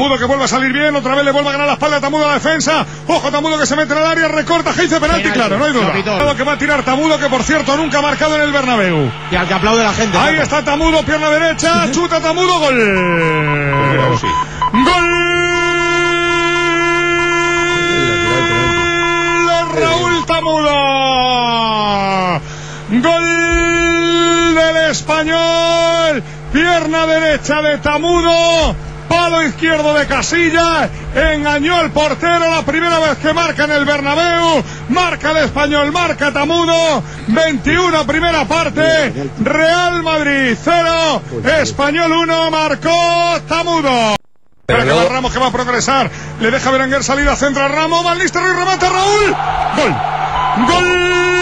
Tamudo que vuelve a salir bien, otra vez le vuelve a ganar la espalda a Tamudo a la defensa. Ojo Tamudo que se mete en el área, recorta, Heinze penalti, Penalti, claro, no hay duda. que va a tirar Tamudo, que por cierto nunca ha marcado en el Bernabéu. Y al que aplaude la gente. Ahí está Tamudo, pierna derecha, chuta Tamudo, gol. Gol de Raúl Tamudo. Gol del español. Pierna derecha de Tamudo. Palo izquierdo de Casilla. Engañó el portero la primera vez que marca en el Bernabéu. Marca el español, marca Tamudo. 21 primera parte. Real Madrid 0. Español 1. Marcó Tamudo. Espera que va Ramos que va a progresar. Le deja Berenguer salida, centra Ramos. Van Nistelrooy remata Raúl. Gol. Gol.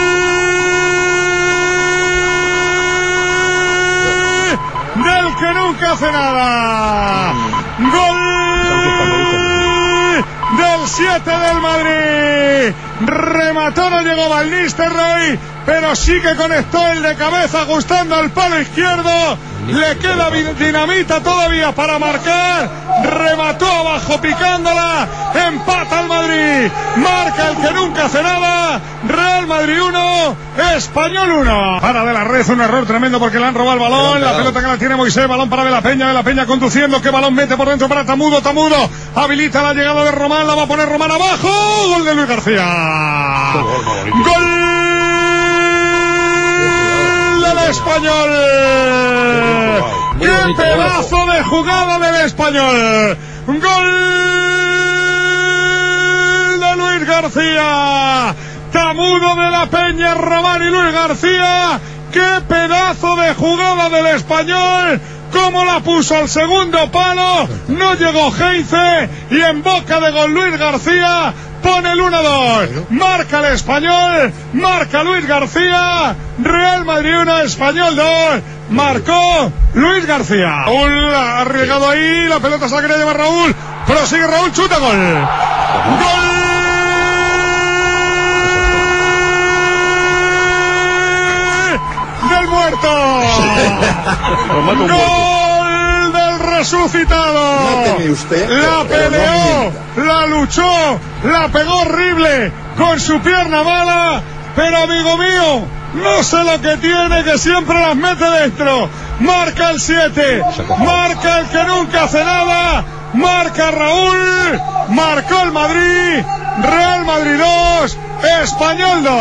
Nunca hace nada. Gol. Del 7 del Madrid. Remató, no llegó Nistelrooy, pero sí que conectó el de cabeza ajustando al palo izquierdo. Le queda dinamita todavía para marcar. Remató abajo picándola. Empata el Madrid. Marca el que nunca hace nada. Real Madrid 1, Español 1. Para de la red, un error tremendo porque le han robado el balón. La pelota que la tiene Moisés, balón para de la Peña, de la Peña conduciendo. ¿Qué balón mete por dentro para Tamudo? Tamudo habilita la llegada de Román, la va a poner Román abajo. Gol de Luis García. Gol del español. ¡Qué pedazo de jugada del español! ¡Gol de Luis García! Tamudo de la Peña, Román y Luis García. ¡Qué pedazo de jugada del español! ¿Cómo la puso al segundo palo? No llegó Heinze y en boca de gol Luis García pone el 1-2. Marca el español, marca Luis García. Real Madrid 1, Español 2. Marcó Luis García. Raúl ha arriesgado ahí, la pelota se la llevar Raúl. Prosigue Raúl, chuta gol. ¡Gol! Muerto. ¡Gol del resucitado! Máteme usted, la no peleó, la luchó, la pegó horrible con su pierna mala, pero amigo mío, no sé lo que tiene que siempre las mete dentro. Marca el 7, marca el que nunca hace nada, marca Raúl, marcó el Madrid, Real Madrid 2, Español 2.